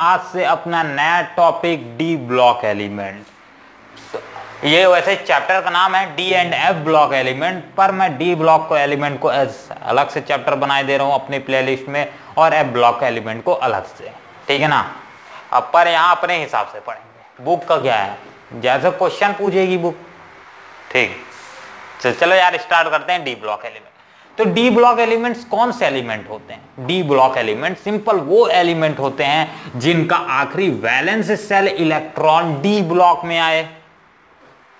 आज से अपना नया टॉपिक डी ब्लॉक एलिमेंट ये वैसे चैप्टर का नाम है D and F block element पर मैं डी ब्लॉक को एलिमेंट को अलग से चैप्टर बनाए दे रहा हूँ अपने प्लेलिस्ट में और एफ़ ब्लॉक एलिमेंट को अलग से। ठीक है ना? अब पर यहाँ अपने हिसाब से पढ़ेंगे। बुक का क्या है? जैसे क्वेश्चन पूछेगी बुक ठीक। तो चलो यार स्टार्ट करते हैं डी ब्लॉक एलिमेंट तो डी ब्लॉक एलिमेंट्स कौन से एलिमेंट होते हैं? डी ब्लॉक एलिमेंट सिंपल वो एलिमेंट होते हैं जिनका आखिरी valence shell electron D block में आए।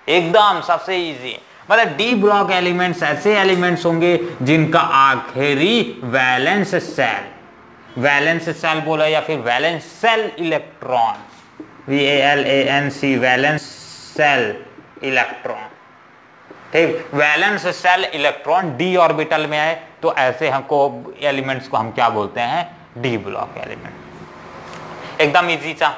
एकदम सबसे इजी मतलब डी ब्लॉक एलिमेंट्स ऐसे एलिमेंट्स होंगे जिनका आखिरी वैलेंस सेल वैलेंस सेल बोला या फिर valence shell electron V L A N C valence shell electron ठीक? Valence shell electron D orbital में आए तो ऐसे हमको एलिमेंट्स को हम क्या बोलते हैं? डी ब्लॉक एलिमेंट एकदम इजी सा।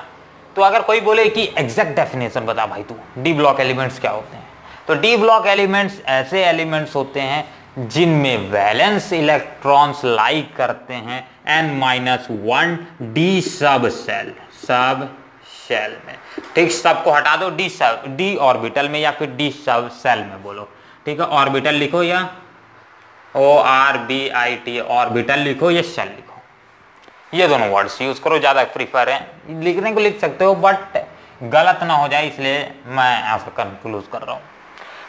तो अगर कोई बोले कि एग्जैक्ट डेफिनेशन बता भाई तू डी ब्लॉक एलिमेंट्स क्या होते हैं? तो डी ब्लॉक एलिमेंट्स ऐसे एलिमेंट्स होते हैं जिनमें वैलेंस इलेक्ट्रॉन्स लाइक करते हैं N minus one D sub shell sub shell में। ठीक सबको हटा दो डी सब डी ऑर्बिटल में या फिर डी सब सेल में बोलो। ठीक है ऑर्बिटल लिखो या O R B I T orbital लिखो या सेल लिखो। ये दोनों वर्ड्स यूज़ करो, ज़्यादा प्रीफर है। लिखने को लिख सकते हो बट गलत ना हो जाए, इसलिए मैं ऐसा कंक्लूज कर रहा हूँ।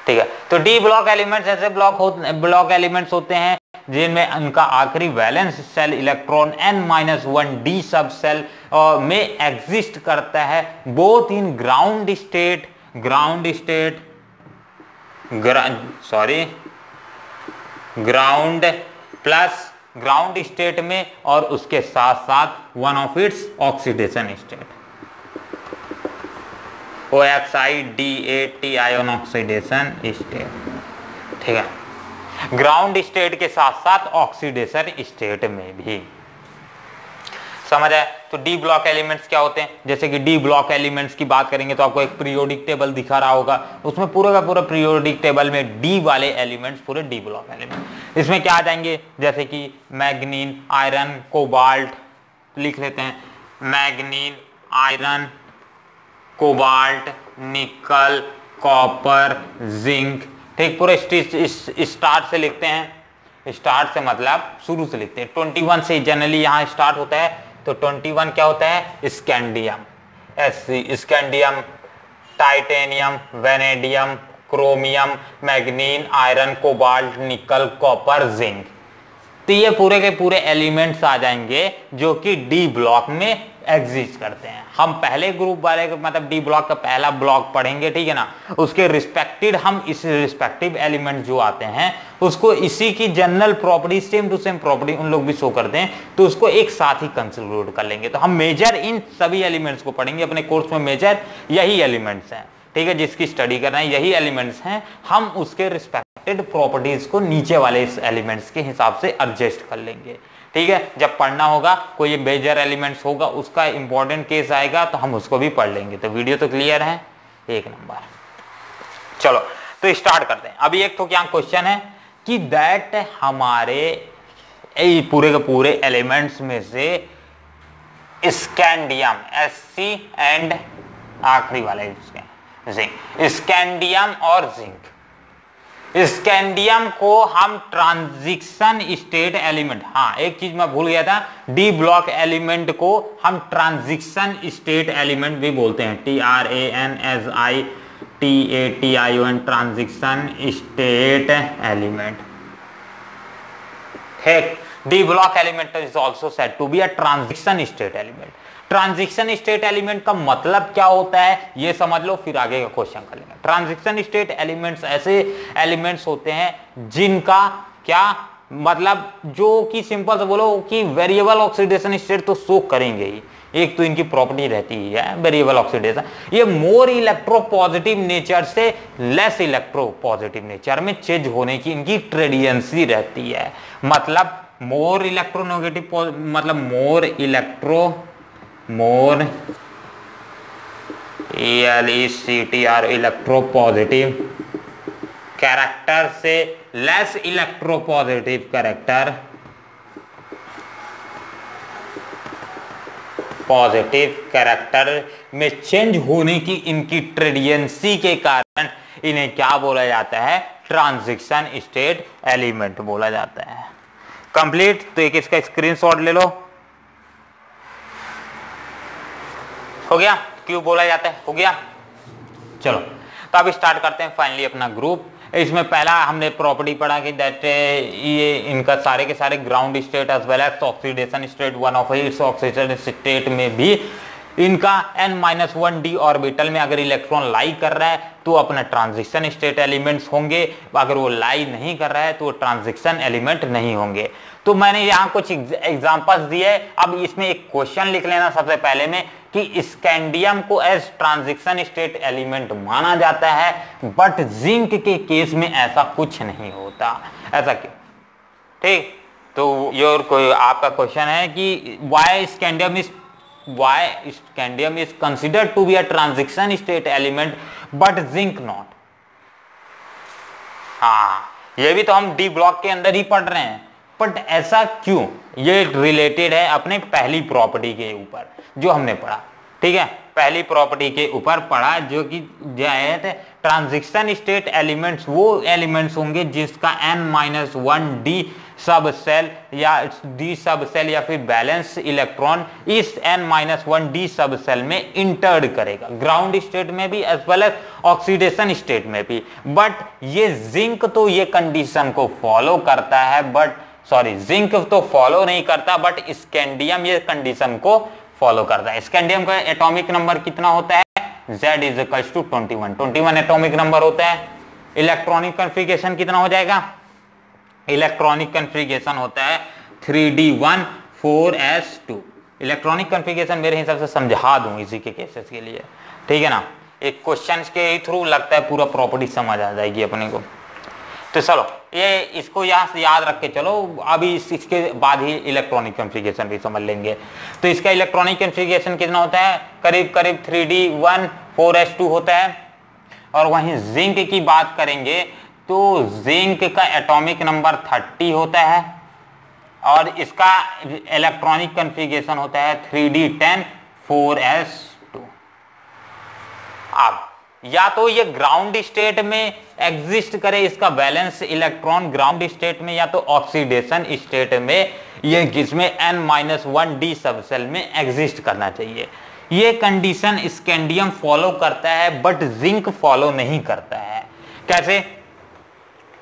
ठीक है तो डी ब्लॉक एलिमेंट्स ऐसे ब्लॉक हो ब्लॉक एलिमेंट्स होते हैं, जिनमें उनका आखिरी valence shell electron N minus one D sub shell में एग्जिस्ट करता है both in ground state ground state sorry ground plus ground state में और उसके साथ साथ one of its oxidation state O X I D A T ion oxidation state ठीक है? ग्राउंड स्टेट के साथ साथ ऑक्सीडेशन स्टेट में भी। समझ आए तो डी ब्लॉक एलिमेंट्स क्या होते हैं? जैसे कि डी ब्लॉक एलिमेंट्स की बात करेंगे तो आपको एक पीरियोडिक टेबल दिखा रहा होगा। उसमें पूरा का पूरा पीरियोडिक टेबल में डी वाले एलिमेंट्स पूरे डी ब्लॉक एलिमेंट इसमें क्या आ जाएँगे? जैसे कि मैग्नीन, आयरन, कोबाल्ट लिख लेते हैं। Manganese, iron, cobalt, nickel, copper, zinc, ठीक? पूरे स्टार्ट से लिखते हैं। स्टार्ट से मतलब शुरू से लिखते हैं। 21 से जनरली यहाँ स्टार्ट होता है। तो 21 क्या होता है? Scandium. S C scandium, titanium, vanadium, chromium, manganese, iron, cobalt, nickel, copper, zinc. तो ये पूरे के पूरे एलिमेंट्स आ जाएँगे जो कि डी ब्लॉक में एग्जिस्ट करते हैं। हम पहले ग्रुप वाले मतलब डी ब्लॉक का पहला ब्लॉक पढ़ेंगे, ठीक है ना? उसके रिस्पेक्टेड हम इस रिस्पेक्टिव एलिमेंट जो आते हैं, उसको इसी की general property same to same property उन लोग भी शो करते हैं तो उसको एक साथ ही कंसिडर कर लेंगे। तो हम मेजर इन सभी एलिमेंट्स को पढ़ेंगे, अपने कोर्स में मेजर यही एलिमेंट्स हैं, ठीक है? जिसकी स्टडी करना है, यही एलिमेंट्स हैं। हम उसके रिस्पेक्टेड प्रॉपर्टीज़ को नीचे वाले इस एलिमेंट्स के हिसाब से एडजस्ट कर लेंगे। ठीक है? जब पढ़ना होगा, कोई मेजर एलिमेंट्स होगा, उसका इंपॉर्टेंट केस आएगा तो हम उसको भी पढ़ लेंगे। तो वीडियो तो क्लियर है? एक नंबर। चलो तो स्टार्ट करते हैं। अभी एक तो क्या क्वेश्चन है कि दैट हमारे पूरे के पूरे एलिमेंट्स में से स्कैंडियम एस सी एंड आखिरी वाले जिंक स्कैंडियम और जिंक स्कैंडियम को हम ट्रांजिशन स्टेट एलिमेंट हाँ एक चीज़ मैं भूल गया था, डी ब्लॉक एलिमेंट को हम ट्रांजिशन स्टेट एलिमेंट भी बोलते हैं T R A N S I T A T I O N transition state element. ठीक D block element is also said to be a transition state element transition state element का मतलब क्या होता है? ये समझ लो, फिर आगे का क्वेश्चन कर लेंगे। ट्रांजिशन स्टेट एलिमेंट्स ऐसे एलिमेंट्स होते हैं जिनका क्या मतलब जो कि सिंपल से बोलो कि वेरिएबल ऑक्सीडेशन स्टेट तो शो करेंगे ही। एक तो इनकी प्रॉपर्टी रहती ही है वेरिएबल ऑक्सीडेशन ये मोर इलेक्ट्रो पॉजिटिव नेचर से लेस इलेक्ट्रो पॉजिटिव नेचर में चेंज होने की इनकी ट्रेडियंसी रहती है। मतलब मोर इलेक्ट्रोनेगेटिव मतलब more electro more L E C T R electro positive character से less electro positive character positive character में चेंज होने की इनकी ट्रेडियंसी के कारण इन्हें क्या बोला जाता है? ट्रांजिशन स्टेट एलिमेंट बोला जाता है। कंप्लीट तो एक इसका स्क्रीनशॉट ले लो। हो गया? क्यों बोला जाता है? हो गया? चलो तो अब स्टार्ट करते हैं फाइनली अपना ग्रुप इसमें पहला हमने प्रॉपर्टी पढ़ा कि दैट ये इनका सारे के सारे ground state as well as oxidation state one of its oxidation state में भी इनका n minus one D orbital में अगर इलेक्ट्रॉन लाई कर रहा है तो अपना ट्रांजिशन स्टेट एलिमेंट्स होंगे। अगर वो लाई नहीं कर रहा है तो ट्रांजिशन एलिमेंट नहीं होंगे। तो मैंने यहाँ कुछ एग्जांपल्स दिए। अब इसमें एक क्वेश्चन लिख लेना सबसे पहले में कि स्कैंडियम को एज ट्रांजिशन स्टेट एलिमेंट माना जाता है बट जिंक के केस में ऐसा कुछ नहीं होता। ऐसा क्यों ठीक? तो योर कोई आपका क्वेश्चन है कि why scandium is why scandium is considered to be a transition state element, but zinc not? हाँ ये भी तो हम डी ब्लॉक के अंदर ही पढ़ रहे हैं। बट ऐसा क्यों? ये रिलेटेड है अपने पहली प्रॉपर्टी के ऊपर, जो हमने पढ़ा। ठीक है? पहली प्रॉपर्टी के ऊपर पढ़ा, जो कि ट्रांजिशन स्टेट एलिमेंट्स वो एलिमेंट्स होंगे जिसका N minus one D sub shell या डी सब सेल या फिर बैलेंस इलेक्ट्रॉन इस N minus one D sub shell में इंटर्ड करेगा। ग्राउंड स्टेट में भी as well as oxidation state में भी। बट ये जिंक तो ये कंडीशन को फॉलो करता है बट सॉरी जिंक तो फॉलो नहीं करता बट स्कैंडियम ये कंडीशन को फॉलो करता है। स्कैंडियम का एटॉमिक नंबर कितना होता है? Z is equals to twenty one twenty one atomic number होता है। इलेक्ट्रॉनिक कन्फिगेशन कितना हो जाएगा? इलेक्ट्रॉनिक कन्फिगेशन होता है three D one four S two electronic configuration मेरे हिसाब से समझा दूँ इसी के केसेस के लिए। ठीक है ना? एक क्वेश्चन के थ्रू लगता है पूरा प्रॉपर्टी समझ आ जाएगी अपने को। तो चलो ये इसको यहाँ से याद रख के चलो अभी इस, इसके बाद ही इलेक्ट्रॉनिक कन्फिगेशन भी समझ लेंगे। तो इसका इलेक्ट्रॉनिक कन्फिगेशन कितना होता है? करीब करीब three D one four S two होता है। और वहीं जिंक की बात करेंगे तो जिंक का एटॉमिक नंबर थर्टी होता है। और इसका इलेक्ट्रॉनिक कन्फिगेशन होता है three D ten four S two अब या तो ये ग्राउंड स्टेट में एग्जिस्ट करे इसका बैलेंस इलेक्ट्रॉन ग्राउंड स्टेट में, या तो ऑक्सीडेशन स्टेट में, ये जिसमें N minus one D subshell में एग्जिस्ट करना चाहिए। ये कंडीशन स्कैंडियम फॉलो करता है बट जिंक फॉलो नहीं करता है। कैसे?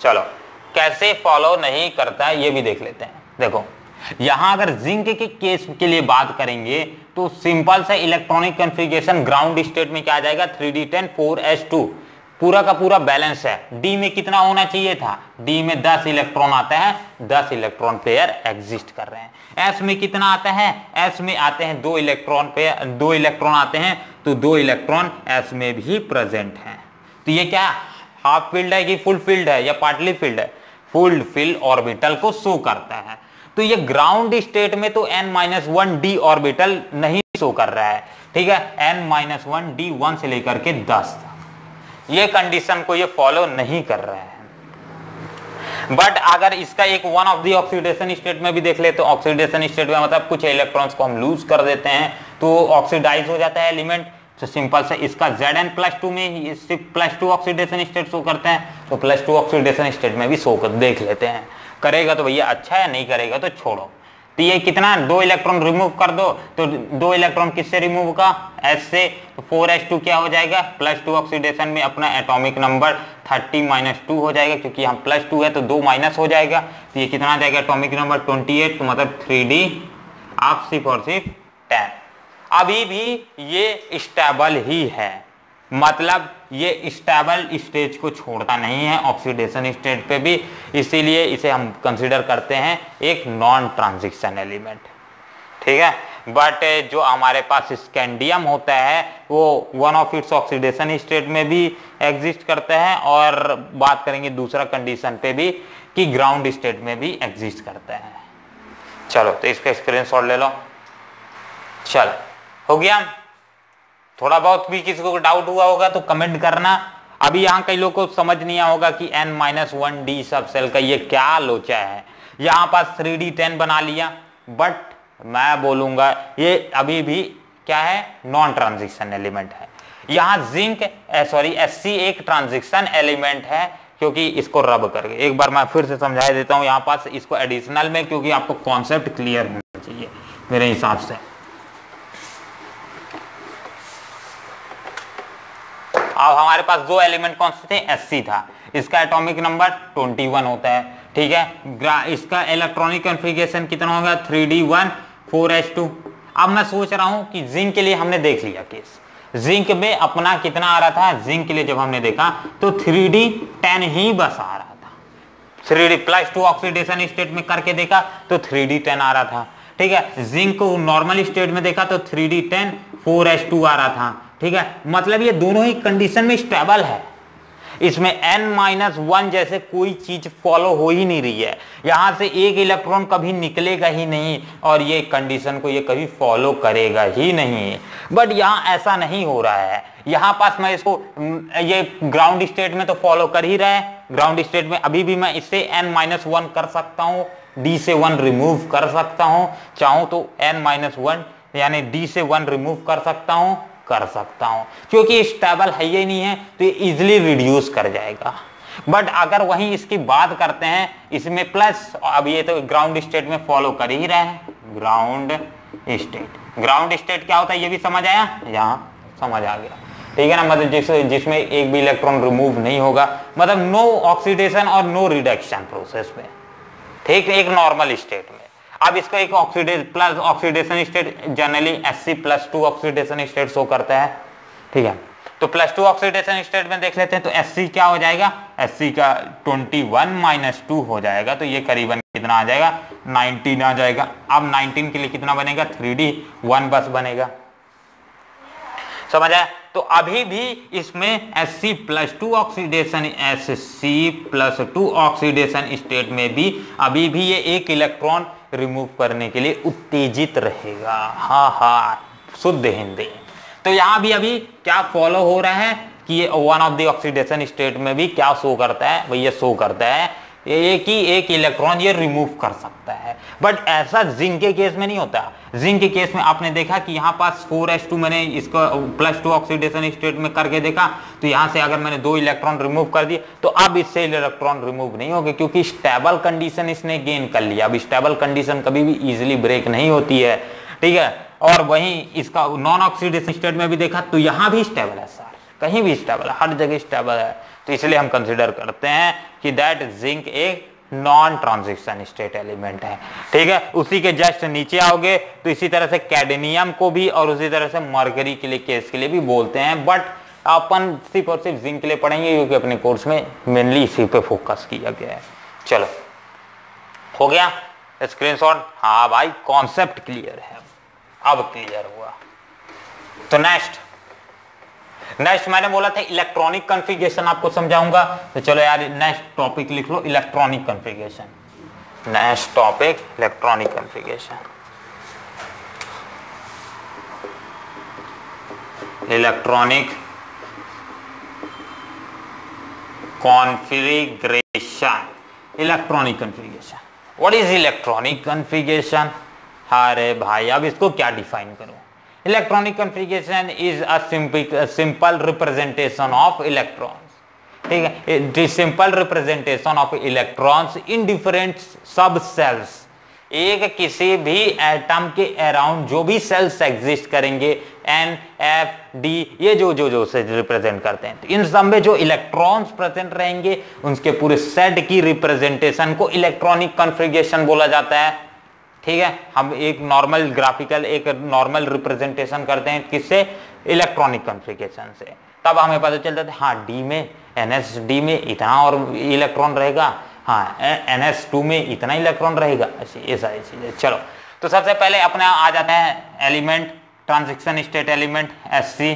चलो, कैसे फॉलो नहीं करता है, ये भी देख लेते हैं। देखो, यहाँ अगर जिंक के केस के लिए बात करेंगे तो सिंपल सा इलेक्ट्रॉनिक कन्फिगेशन ग्राउंड स्टेट में क्या आ जाएगा? Three D ten four S two पूरा का पूरा बैलेंस है। डी में कितना होना चाहिए था? डी में 10 इलेक्ट्रॉन आता है। 10 इलेक्ट्रॉन पेयर एग्जिस्ट कर रहे हैं। एस में कितना आता है? एस में आते हैं दो इलेक्ट्रॉन पेयर दो इलेक्ट्रॉन आते हैं तो दो इलेक्ट्रॉन एस में भी प्रेजेंट हैं। तो ये क्या? हाफ़ फ़ील्ड है कि फुल फ़ील्ड है या पार्टली फ़ील्ड है? फुल फ़ील्ड ऑर्बिटल को शो करता है। तो ये ग्राउंड स्टेट में तो N minus one D orbital नहीं शो कर रहा है, ठीक है? N minus one D one से लेकर के दस ये कंडीशन को ये फॉलो नहीं कर रहा है। बट अगर इसका एक one of the oxidation state में भी देख ले तो ऑक्सीडेशन स्टेट में मतलब कुछ इलेक्ट्रॉन्स को हम लूज कर देते हैं तो ऑक्सीडाइज हो जाता है एलिमेंट तो सिंपल से इसका जेड एन प्लस टू में सिर्फ़ plus two oxidation state show करते हैं तो प्लस टू ऑक्सीडेशन स्टेट में भी शो कर, देख लेते हैं। करेगा तो भैया अच्छा है, नहीं करेगा तो छोड़ो। तो ये कितना, दो इलेक्ट्रॉन रिमूव कर दो तो दो इलेक्ट्रॉन किससे रिमूव का एस से। फोर एस टू क्या हो जाएगा? प्लस टू ऑक्सीडेशन में अपना atomic number thirty minus two हो जाएगा, क्योंकि यहाँ प्लस टू है तो दो माइनस हो जाएगा। तो ये कितना जाएगा? एटॉमिक नंबर ट्वेंटी एट तो मतलब थ्री डी आप सिर्फ़ और सिर्फ़ टेन अभी भी ये स्टेबल ही है। मतलब ये स्टेबल स्टेज को छोड़ता नहीं है ऑक्सीडेशन स्टेज पे भी। इसीलिए इसे हम कंसीडर करते हैं एक नॉन ट्रांजिशन एलिमेंट ठीक है? बट जो हमारे पास स्कैंडियम होता है, वो one of its oxidation state में भी एग्जिस्ट करता है और बात करेंगे दूसरा कंडीशन पे भी कि ग्राउंड स्टेट में भी एग्जिस्ट करता है। चलो तो इसका स्क्रीन ले लो। चलो, हो गया? थोड़ा बहुत भी किसी को डाउट हुआ होगा तो कमेंट करना। अभी यहाँ कई लोग को समझ नहीं होगा कि n minus one D sub shell का ये क्या लोचा है। यहाँ पास थ्री डी टेन बना लिया बट मैं बोलूँगा, ये अभी भी क्या है? नॉन ट्रांजिशन एलिमेंट है। यहाँ जिंक सॉरी एससी एक ट्रांजिशन एलिमेंट है, क्योंकि इसको रब करके। एक बार मैं फिर से समझा देता हूँ, यहाँ पास इसको एडिशनल में, क्योंकि आपको कॉन्सेप्ट क्लियर होना चाहिए, मेरे हिसाब से। अब हमारे पास दो एलिमेंट कौन से थे? एस था। इसका एटॉमिक नंबर 21 होता है, ठीक है? इसका इलेक्ट्रॉनिक कॉन्फ़िगरेशन कितना होगा? Three D one four H two अब मैं सोच रहा हूँ कि जिंक के लिए हमने देख लिया केस जिंक में अपना कितना आ रहा था? जिंक के लिए जब हमने देखा तो थ्री डी टेन ही बस आ रहा था। Three D plus two oxidation state में करके देखा तो थ्री डी टेन आ रहा था। ठीक है? जिंक को नॉर्मल स्टेट में देखा तो three D ten four H two आ रहा था। ठीक है? मतलब ये दोनों ही कंडीशन में स्टेबल है। इसमें n माइनस वन जैसे कोई चीज़ फॉलो हो ही नहीं रही है। यहाँ से एक इलेक्ट्रॉन कभी निकलेगा ही नहीं और ये कंडीशन को ये कभी फॉलो करेगा ही नहीं। बट यहाँ ऐसा नहीं हो रहा है। यहाँ पास मैं इसको ये ग्राउंड स्टेट में तो फॉलो कर ही रहा है। ग्राउंड स्टेट में अभी भी मैं इससे n माइनस वन कर सकता हूँ, d से वन रिमूव कर सकता हूँ। चाहूँ तो एन माइनस वन यानी डी से वन रिमूव कर सकता हूँ। कर सकता हूँ। क्योंकि स्टेबल है ही नहीं है तो ये इजिली रिड्यूस कर जाएगा। बट अगर वहीं इसकी बात करते हैं, इसमें प्लस अब ये तो ग्राउंड स्टेट में फॉलो कर ही रहे हैं। ग्राउंड स्टेट ग्राउंड स्टेट क्या होता है, ये भी समझ आया? यहाँ समझ आ गया। ठीक है ना मतलब जिस, जिसमें एक भी इलेक्ट्रॉन रिमूव नहीं होगा मतलब नो ऑक्सीडेशन और नो रिडक्शन प्रोसेस में। ठीक, एक नॉर्मल स्टेट में। अब इसका एक oxidation plus oxidation state generally S C plus two oxidation state show करता है। ठीक है? तो प्लस टू ऑक्सीडेशन स्टेट में देख लेते हैं तो एस सी क्या हो जाएगा? एस सी का ट्वेंटी वन माइनस टू हो जाएगा तो ये करीबन कितना आ जाएगा? नाइनटीन आ जाएगा। अब नाइनटीन के लिए कितना बनेगा? थ्री डी वन बस बनेगा। समझ? आया तो अभी भी इसमें S C plus two oxidation S C plus two oxidation state में भी अभी भी ये एक इलेक्ट्रॉन रिमूव करने के लिए उत्तेजित रहेगा। हा हा, शुद्ध हिंदी। तो यहाँ भी अभी क्या फॉलो हो रहा है कि ये one of the oxidation state में भी क्या शो करता है? भैया शो करता है। एक ही एक इलेक्ट्रॉन ये रिमूव कर सकता है। बट ऐसा जिंक के केस में नहीं होता। जिंक के केस में आपने देखा कि यहाँ पास फोर एस टू मैंने इसको प्लस टू ऑक्सीडेशन स्टेट में करके देखा। तो यहाँ से अगर मैंने दो इलेक्ट्रॉन रिमूव कर दिए तो अब इससे इलेक्ट्रॉन रिमूव नहीं होगा, क्योंकि स्टेबल कंडीशन इसने गेन कर लिया। अब स्टेबल कंडीशन कभी भी इजिली ब्रेक नहीं होती है। ठीक है? और वहीं इसका नॉन ऑक्सीडेशन स्टेट में भी देखा तो यहाँ भी स्टेबल है सर कहीं भी स्टेबल है, हर जगह स्टेबल है। तो इसलिए हम कंसिडर करते हैं कि दैट जिंक एक नॉन ट्रांजिशन स्टेट एलिमेंट है। ठीक है? उसी के जस्ट नीचे आओगे तो इसी तरह से कैडेनियम को भी और उसी तरह से मर्करी के लिए केस के लिए भी बोलते हैं। बट अपन सिर्फ़ और सिर्फ़ जिंक के लिए पढ़ेंगे, क्योंकि अपने कोर्स में मेनली इसी पे फोकस किया गया है। चलो। हो गया? स्क्रीनशॉट हाँ भाई कॉन्सेप्ट क्लियर है। अब क्लियर हुआ। तो नेक्स्ट नेक्स्ट मैंने बोला था इलेक्ट्रॉनिक कॉन्फ़िगरेशन आपको समझाऊँगा। तो चलो यार नेक्स्ट टॉपिक लिख लो electronic configuration next topic electronic configuration electronic configuration electronic configuration what is electronic configuration अरे भाई, अब इसको क्या डिफाइन करूँ? Electronic configuration is a simple representation of electrons ठीक है? Simple representation of electrons in different sub shells एक किसी भी एटम के अराउंड जो भी सेल्स एग्जिस्ट करेंगे एन एफ़ डी ये जो जो जो से रिप्रेजेंट करते हैं। तो इन सब में जो इलेक्ट्रॉन्स प्रेजेंट रहेंगे, उनके पूरे सेट की रिप्रेजेंटेशन को इलेक्ट्रॉनिक कॉन्फ़िगरेशन बोला जाता है। ठीक है? हम एक नॉर्मल ग्राफिकल एक नॉर्मल रिप्रेजेंटेशन करते हैं किससे? इलेक्ट्रॉनिक कॉन्फ़िगरेशन से। तब हमें पता चलता था हाँ डी में एन एस डी में इतना और इलेक्ट्रॉन रहेगा। हाँ एन एस टू में इतना इलेक्ट्रॉन रहेगा। ऐसी, ये सारी चीज़ें। चलो तो सबसे पहले अपने आ जाते हैं element transition state element S C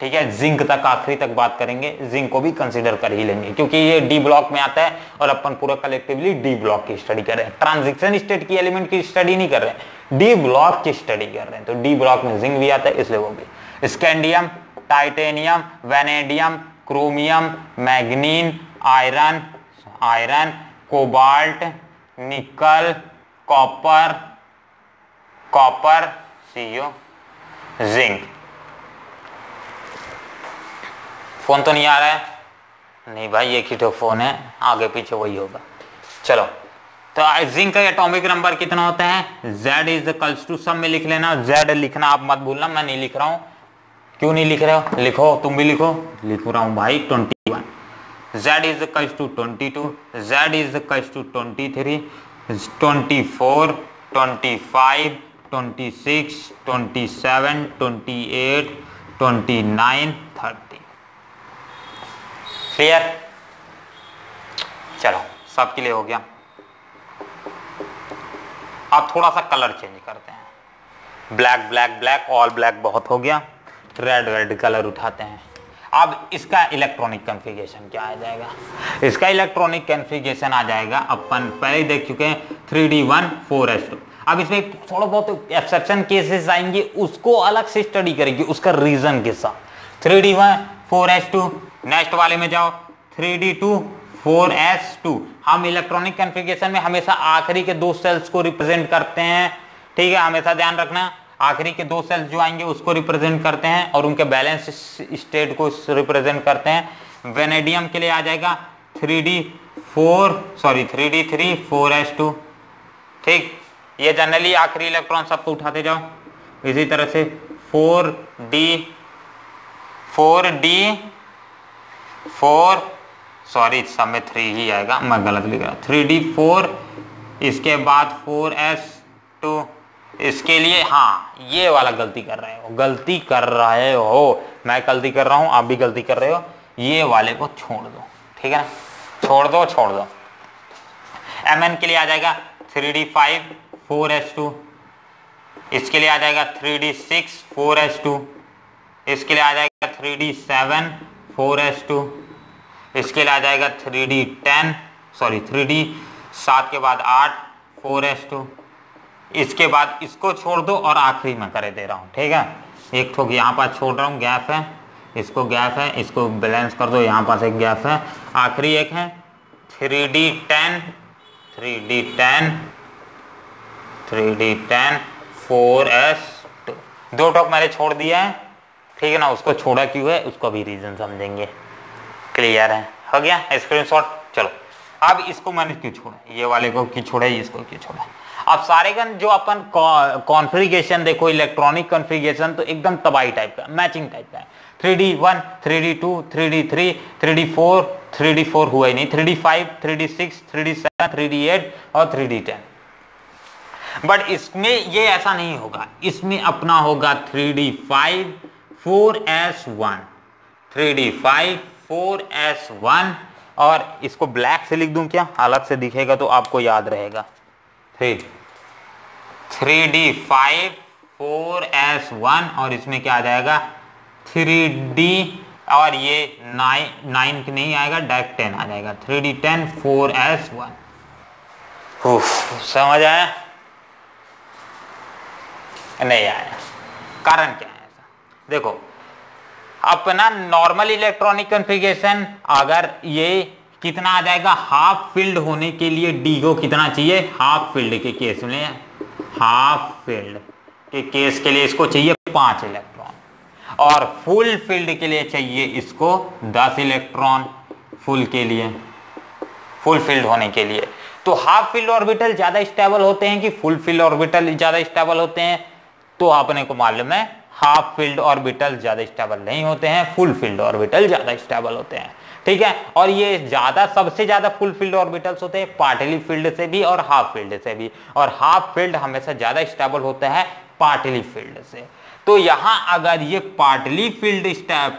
ठीक है जिंक तक आखिरी तक बात करेंगे। जिंक को भी कंसीडर कर ही लेंगे, क्योंकि ये डी ब्लॉक में आता है और अपन पूरा कलेक्टिवली डी ब्लॉक की स्टडी कर रहे हैं। ट्रांजिशन स्टेट की एलिमेंट की स्टडी नहीं कर रहे हैं। डी ब्लॉक की स्टडी कर रहे हैं। तो डी ब्लॉक में जिंक भी आता है, इसलिए वो भी। Scandium titanium vanadium chromium manganese iron iron cobalt nickel copper copper CO zinc phone तो नहीं आ रहा है। नहीं भाई, एक ही तो फ़ोन है। आगे पीछे वही होगा। चलो। तो जिंक का एटॉमिक नंबर कितना होता है? Z इज़ कल्स टू सब में लिख लेना। Z लिखना आप मत भूलना, मैं नहीं लिख रहा हूँ। क्यों नहीं लिख रहे हो? लिखो, तुम भी लिखो। लिख रहा हूँ भाई twenty one Z is equals to twenty two Z is equals to 23 24 25 26 27 28 29 30 clear चलो, सबके लिए हो गया। अब थोड़ा सा कलर चेंज करते हैं। Black black black all black बहुत हो गया। रेड रेड कलर उठाते हैं। अब इसका इलेक्ट्रॉनिक कन्फिगेशन क्या आ जाएगा? इसका इलेक्ट्रॉनिक कन्फिगेशन आ जाएगा अपन पहले देख चुके हैं three D one four S two अब इसमें थोड़ा बहुत एक्सेप्शन केसेस आएँगे, उसको अलग से स्टडी करेंगे, उसका रीजन के साथ। Three D one four S two next वाले में जाओ। Three D two four S two हम इलेक्ट्रॉनिक कन्फिगेशन में हमेशा आखिरी के दो सेल्स को रिप्रेजेंट करते हैं। ठीक है, हमेशा ध्यान रखना। आखिरी के दो सेल्स जो आएँगे, उसको रिप्रेजेंट करते हैं और उनके बैलेंस स्टेट को रिप्रेजेंट करते हैं। वेनेडियम के लिए आ जाएगा। Three D four sorry three D three four S two ठीक, ये जनरली आखिरी इलेक्ट्रॉन सबको उठाते जाओ। इसी तरह से four D four D four sorry सब में थ्री ही आएगा, मैं गलत लिख रहा थ्री डी फोर इसके बाद फोर एस टू इसके लिए हाँ ये वाला गलती कर रहे हो, गलती कर रहे हो। मैं गलती कर रहा हूँ, आप भी गलती कर रहे हो, ये वाले को छोड़ दो, ठीक है ना? छोड़ दो छोड़ दो। एम एन के लिए आ जाएगा three D five four S two इसके लिए आ जाएगा three D six four S two इसके लिए आ जाएगा three D seven four S two. इसके लिए आ जाएगा three D ten sorry three D सात के बाद आठ, फोर एस टू। इसके बाद इसको छोड़ दो और आखिरी में करे दे रहा हूँ, ठीक है? एक ठोक यहाँ पास छोड़ रहा हूँ, गैप है। इसको गैप है, इसको बैलेंस कर दो, यहाँ पास एक गैप है। आखिरी एक है, three D ten, three D ten, three D ten, four S two. दो टॉक मैंने छोड़ दिया है। ठीक है ना उसको छोड़ा क्यों है उसको भी रीजन समझेंगे क्लियर है हो गया स्क्रीनशॉट चलो अब इसको मैंने क्यों छोड़ा ये वाले को क्यों छोड़ा इसको क्यों छोड़ा अब सारे गन जो अपन कॉन्फ़िगरेशन देखो इलेक्ट्रॉनिक कॉन्फ़िगरेशन तो एकदम तबाही टाइप का मैचिंग टाइप का है three D one three D two three D three three D four three D four हुआ ही नहीं three D five three D six three D seven three D eight और थ्री डी टेन बट इसमें ये ऐसा नहीं होगा इसमें अपना होगा three D five four S one, three D five, four S one, और इसको ब्लैक से लिख दूँ क्या? अलग से दिखेगा तो आपको याद रहेगा। Three three D five, four S one, और इसमें क्या आ जाएगा? थ्री डी, और ये नाइन नाइन नहीं आएगा डायरेक्ट टेन आ जाएगा। Three D ten, four S one. समझ आया? नहीं आया। कारण क्या? देखो, अपना नॉर्मल इलेक्ट्रॉनिक कॉन्फ़िगरेशन अगर ये कितना आ जाएगा? हाफ़ फ़ील्ड होने के लिए डी को कितना चाहिए? हाफ़ फ़ील्ड के केस में हाफ़ फ़ील्ड के केस के लिए इसको चाहिए पाँच इलेक्ट्रॉन और फुल फ़ील्ड के लिए चाहिए इसको दस इलेक्ट्रॉन फुल के लिए फुल फ़ील्ड होने के लिए। तो हाफ़ फ़ील्ड ऑर्बिटल ज़्यादा स्टेबल होते हैं कि फुल फ़ील्ड ऑर्बिटल ज़्यादा स्टेबल होते हैं? तो आपने को मालूम है हाफ़ फ़ील्ड ऑर्बिटल ज़्यादा स्टेबल नहीं होते हैं फुल फ़ील्ड ऑर्बिटल ज़्यादा स्टेबल होते हैं, ठीक है? और ये ज़्यादा, सबसे ज़्यादा फुल फ़ील्ड ऑर्बिटल्स होते हैं पार्टली फ़ील्ड से भी और हाफ़ फ़ील्ड से भी, और हाफ़ फ़ील्ड हमेशा ज़्यादा स्टेबल होता है पार्टली फ़ील्ड से। तो यहाँ अगर ये पार्टली फ़ील्ड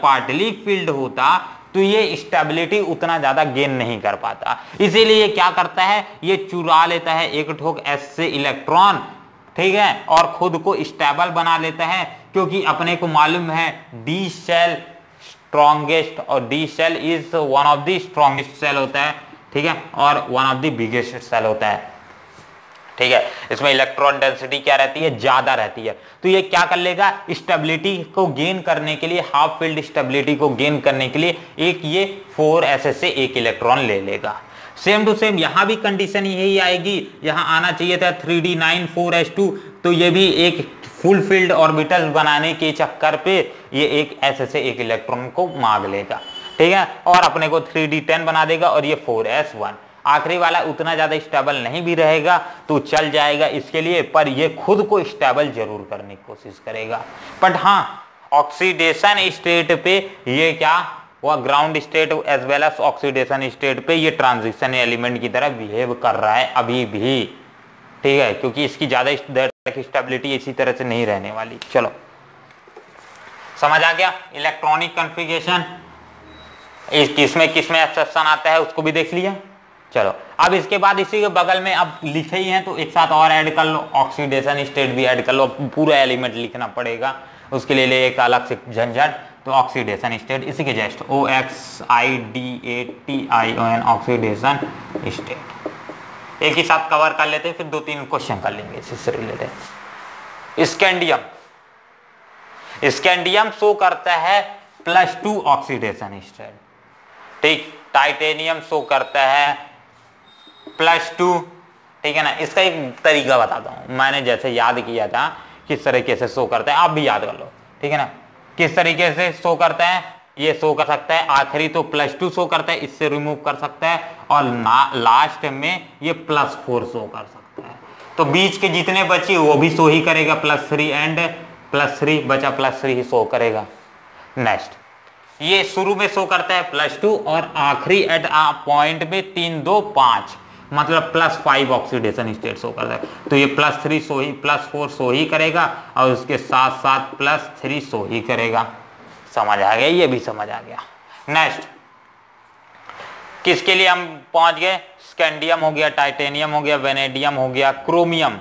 पार्टली फ़ील्ड होता तो ये स्टेबिलिटी उतना ज़्यादा गेन नहीं कर पाता। इसीलिए क्या करता है? ये चुरा लेता है, एक ठोक एस से इलेक्ट्रॉन ठीक है? और खुद को स्टेबल बना लेता है क्योंकि अपने को मालूम है डी सेल स्ट्रॉन्गेस्ट और D shell is one of the strongest shell होता है, ठीक है? और one of the biggest shell होता है, ठीक है? इसमें इलेक्ट्रॉन डेंसिटी क्या रहती है? ज़्यादा रहती है। तो ये क्या कर लेगा? स्टेबिलिटी को गेन करने के लिए हाफ़ फ़ील्ड स्टेबिलिटी को गेन करने के लिए, एक ये फोर एस से एक इलेक्ट्रॉन ले लेगा। सेम टू सेम यहाँ भी कंडीशन यही आएगी। यहाँ आना चाहिए था three D nine four S two तो ये भी एक फुल फ़ील्ड ऑर्बिटल बनाने के चक्कर पे ये एक ऐसे से एक इलेक्ट्रॉन को मांग लेगा, ठीक है? और अपने को थ्री डी टेन बना देगा और ये फोर एस वन आखिरी वाला उतना ज़्यादा स्टेबल नहीं भी रहेगा तो चल जाएगा इसके लिए, पर ये खुद को स्टेबल ज़रूर करने की कोशिश करेगा। बट हाँ ऑक्सीडेशन स्टेट पे ये क्या? वह ground state as well as oxidation state पे ये ट्रांजिशन एलिमेंट की तरह बिहेव कर रहा है अभी भी। ठीक है, क्योंकि इसकी ज़्यादा देर तक स्टेबिलिटी इसी तरह से नहीं रहने वाली। चलो। समझ आ गया? इलेक्ट्रॉनिक कन्फिगेशन किसमें किसमें एक्सेप्शन आता है, उसको भी देख लिया। चलो। अब इसके बाद इसी के बगल में अब लिखे ही हैं तो एक साथ और ऐड कर लो। ऑक्सीडेशन स्टेट भी ऐड कर लो। पूरा एलिमेंट लिखना पड़ेगा। उसके लिए ले एक अलग से झंझट। तो ऑक्सीडेशन स्टेट इसी के just O X I D A T I O N oxidation state एक ही साथ कवर कर लेते हैं, फिर दो तीन क्वेश्चन कर लेंगे इससे रिलेटेड स्कैंडियम स्कैंडियम शो करता है प्लस टू ऑक्सीडेशन स्टेट ठीक टाइटेनियम शो करता है प्लस टू ठीक है ना? इसका एक तरीका बताता हूँ। मैंने जैसे याद किया था, किस तरीके से शो करता है, आप भी याद कर लो। ठीक है ना? किस तरीके से शो करता है? ये शो कर सकता है, आखिरी तो प्लस टू शो करता है, इससे रिमूव कर सकता है और लास्ट में ये प्लस फोर शो कर सकता है। तो बीच के जितने बचे, वो भी शो ही करेगा plus three and plus three बचा प्लस थ्री ही शो करेगा। नेक्स्ट ये शुरू में शो करता है प्लस टू और आखिरी एट पॉइंट में तीन, दो, पाँच मतलब plus five oxidation state show करता है। तो ये प्लस थ्री सो ही प्लस फोर सो ही करेगा और उसके साथ साथ प्लस थ्री सो ही करेगा। समझ आ गया ये भी समझ आ गया। नेक्स्ट किसके लिए हम पहुँच गए? स्कैंडियम हो गया टाइटेनियम हो गया वेनेडियम हो गया क्रोमियम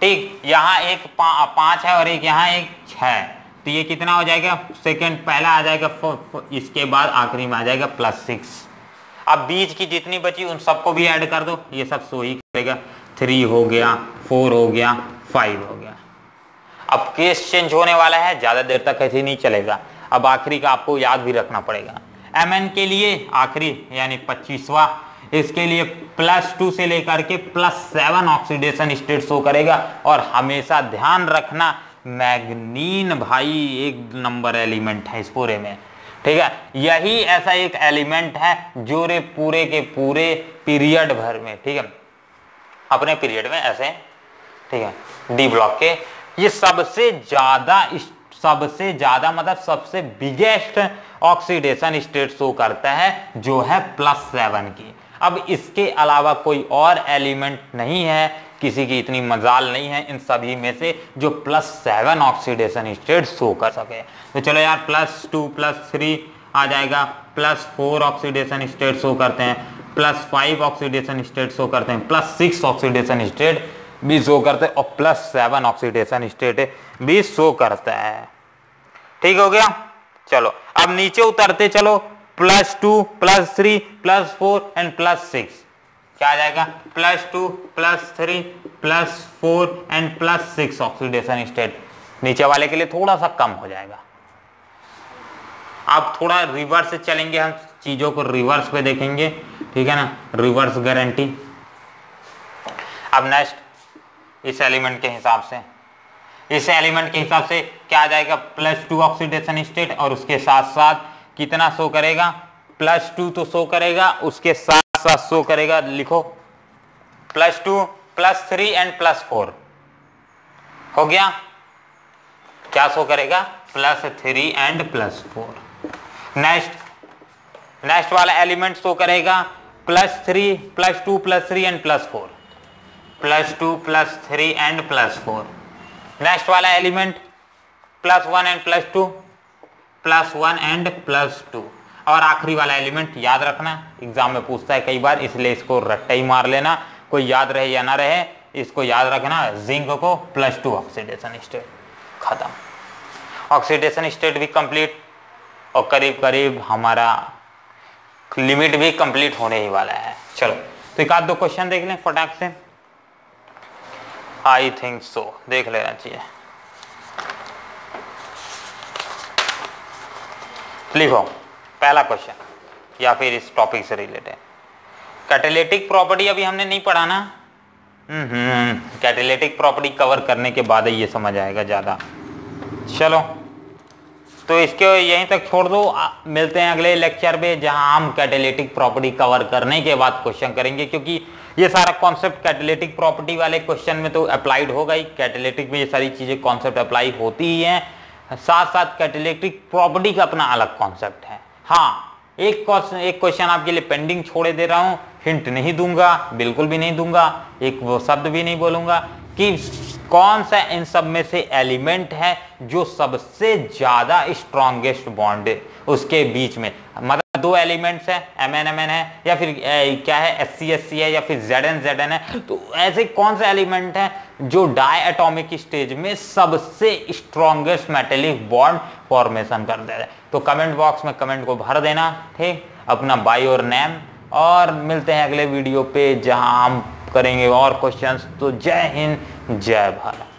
ठीक यहाँ एक पा, पाँच है और एक यहाँ एक छह तो ये कितना हो जाएगा? सेकंड पहला आ जाएगा फो, फो, इसके बाद आखिरी में आ जाएगा प्लस सिक्स अब बीच की जितनी बची उन सबको भी ऐड कर दो। ये सब सो ही करेगा। थ्री हो गया फोर हो गया फाइव हो गया। अब केस चेंज होने वाला है, ज़्यादा देर तक ऐसे नहीं चलेगा। अब आखिरी का आपको याद भी रखना पड़ेगा। एम के लिए आखिरी, यानी पच्चीसवा, इसके लिए प्लस टू से लेकर के plus seven oxidation state show करेगा। और हमेशा ध्यान रखना, मैग्नीन भाई एक नंबर एलिमेंट है इस पूरे में। ठीक है? यही ऐसा एक एलिमेंट है जो रे पूरे के पूरे पीरियड भर में, ठीक है? अपने पीरियड में ऐसे, ठीक है? डी ब्लॉक के ये सबसे ज़्यादा सबसे ज़्यादा मतलब सबसे बिगेस्ट ऑक्सीडेशन स्टेट शो करता है, जो है प्लस सेवन की। अब इसके अलावा कोई और एलिमेंट नहीं है, किसी की इतनी मजाल नहीं है इन सभी में से जो plus seven oxidation state show कर सके। तो चलो यार प्लस टू प्लस थ्री आ जाएगा। Plus four oxidation state show करते हैं plus five oxidation state show करते हैं प्लस सिक्स ऑक्सीडेशन स्टेट भी शो करते और प्लस सेवन ऑक्सीडेशन स्टेट भी शो करता है। ठीक हो गया? चलो, अब नीचे उतरते चलो। Plus two plus three plus four and plus six क्या आ जाएगा? Plus two plus three plus four and plus six oxidation state नीचे वाले के लिए थोड़ा सा कम हो जाएगा। आप थोड़ा रिवर्स चलेंगे हम, चीज़ों को रिवर्स पे देखेंगे। ठीक है ना? रिवर्स गारंटी अब नेक्स्ट इस एलिमेंट के हिसाब से। इस एलिमेंट के हिसाब से क्या आ जाएगा? प्लस टू ऑक्सीडेशन स्टेट और उसके साथ साथ कितना शो करेगा? प्लस टू तो शो करेगा, उसके साथ साथ शो करेगा, लिखो। Plus two, plus three and plus four. हो गया? क्या शो करेगा? Plus three and plus four. Next next वाला एलिमेंट शो करेगा, plus three, plus two, plus three and plus four. Plus two plus three and plus four next वाला element plus one and plus two plus one and plus two और आखिरी वाला element याद रखना exam में पूछता है कई बार, इसलिए इसको रट्टा ही मार लेना, कोई याद रहे या ना रहे, इसको याद रखना जिंक को प्लस टू ऑक्सीडेशन स्टेट खत्म. ऑक्सीडेशन स्टेट भी कंप्लीट और करीब करीब हमारा लिमिट भी कंप्लीट होने ही वाला है। चलो तो एक आध दो क्वेश्चन देख लें, फटाक से। आई थिंक सो देख लेना चाहिए। लिखो, पहला क्वेश्चन या फिर इस टॉपिक से रिलेटेड कैटेलिटिक प्रॉपर्टी अभी हमने नहीं पढ़ा ना? हम्म कैटेलिटिक प्रॉपर्टी कवर करने के बाद ही ये समझ आएगा ज़्यादा। चलो तो इसके यहीं तक छोड़ दो। मिलते हैं अगले लेक्चर में जहाँ हम कैटेलिटिक प्रॉपर्टी कवर करने के बाद क्वेश्चन करेंगे, क्योंकि ये सारा कॉन्सेप्ट कैटेलिटिक प्रॉपर्टी वाले क्वेश्चन में तो अप्लाइड होगा ही। कैटेलिटिक में ये सारी चीज़ें कॉन्सेप्ट अप्लाई होती ही हैं। साथ साथ कैटेलिटिक प्रॉपर्टी का अपना अलग कॉन्सेप्ट है। हाँ एक क्वेश्चन एक क्वेश्चन आपके लिए पेंडिंग छोड़े दे रहा हूँ। हिंट नहीं दूँगा, बिल्कुल भी नहीं दूँगा, एक वो शब्द भी नहीं बोलूँगा कि कौन सा इन सब में से एलिमेंट है जो सबसे ज़्यादा स्ट्रॉन्गेस्ट बॉन्ड उसके बीच में मतलब दो एलिमेंट्स है एम एन एम एन है या फिर ए, क्या है एस सी एस सी है या फिर जेड एन जेड एन है। तो ऐसे कौन सा एलिमेंट है जो डाई एटोमिक स्टेज में सबसे स्ट्रॉन्गेस्ट मेटेलिक बॉन्ड फॉर्मेशन कर है? तो कमेंट बॉक्स में कमेंट को भर देना ठीक? अपना बाई और नेम और मिलते हैं अगले वीडियो पे जहाँ हम करेंगे और क्वेश्चंस तो जय हिंद जय भारत।